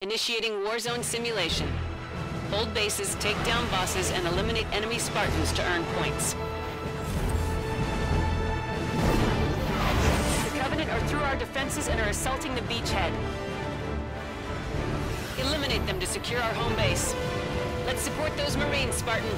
Initiating Warzone simulation. Hold bases, take down bosses, and eliminate enemy Spartans to earn points. The Covenant are through our defenses and are assaulting the beachhead. Eliminate them to secure our home base. Let's support those Marines, Spartan.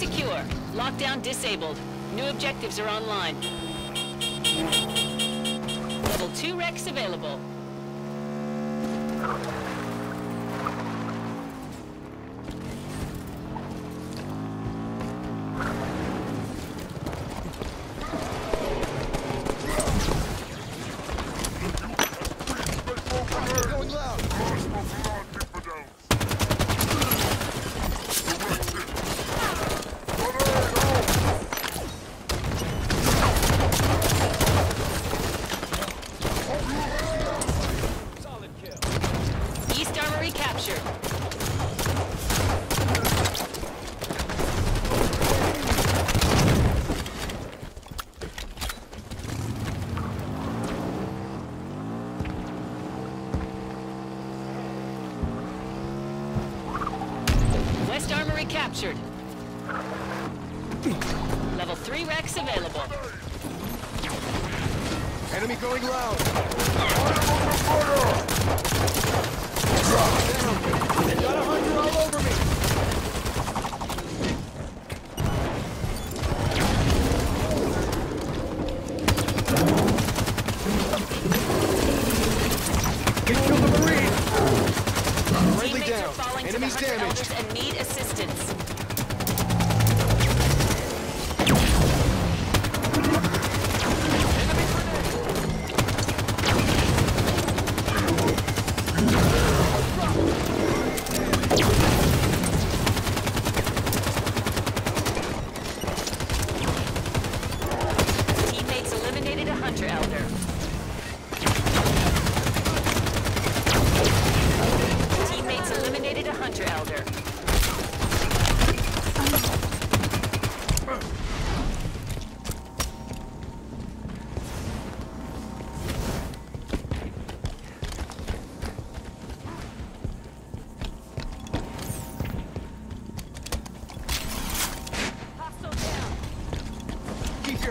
Secure. Lockdown disabled. New objectives are online. Level 2 REQs available. Going loud. West captured. Level 3 REQs available. Enemy going loud. Down. Got Teammates are down. falling to Enemies damaged. And need assistance.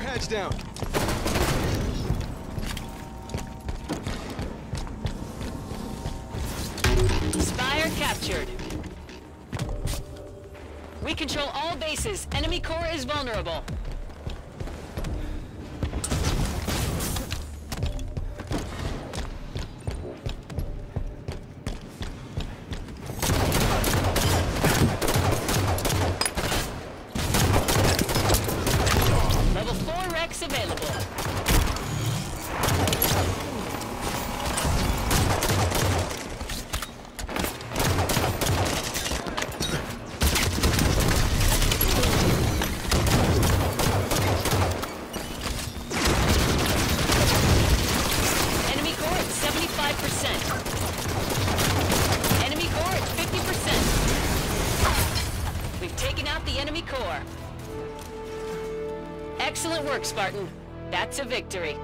Heads down. Spire captured. We control all bases. Enemy core is vulnerable. Excellent work, Spartan. That's a victory.